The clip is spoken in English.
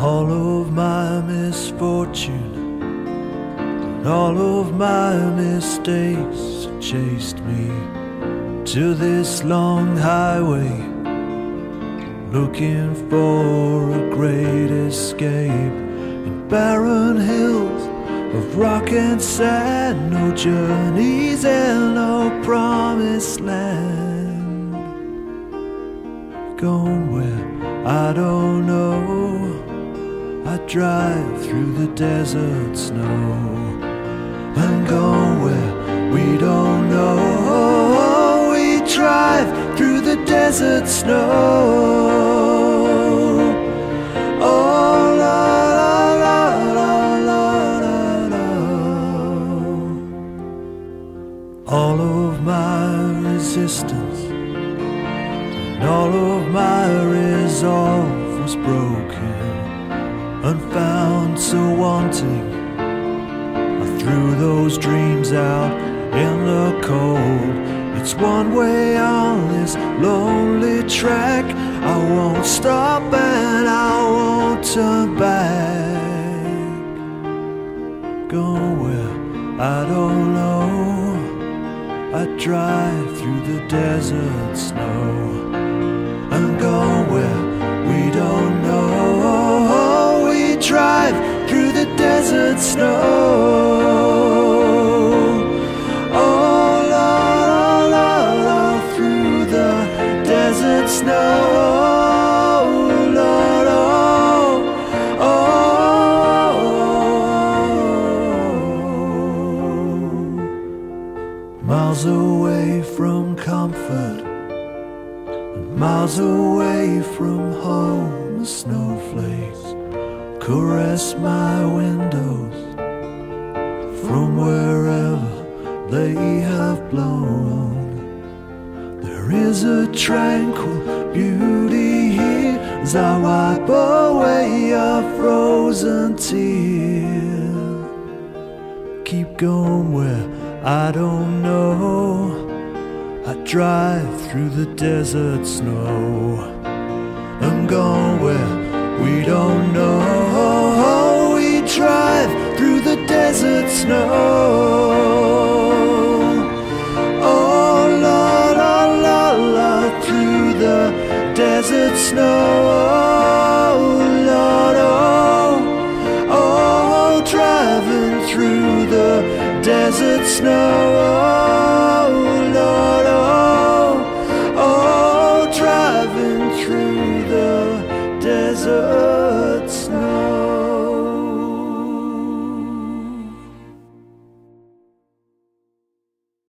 All of my misfortune and all of my mistakes chased me to this long highway, looking for a great escape in barren hills of rock and sand, no journeys and no promised land. gone where I don't know. I drive through the desert snow and go where we don't know. We drive through the desert snow. Oh, la, la, la, la, la, la. All of my resistance and all of my resolve was broken unfound, so wanting. I threw those dreams out in the cold. It's one way on this lonely track. I won't stop and I won't turn back. Go where I don't know. I drive through the desert snow desert snow. Oh, la, la, la, through the desert snow. Oh. Miles away from comfort miles away from home, snowflakes caress my windows from wherever they have blown. There is a tranquil beauty here as I wipe away a frozen tear. Keep going where I don't know. I drive through the desert snow. I'm going where snow. Oh la la la la through the desert snow. Oh Lord, oh, oh driving through the desert snow.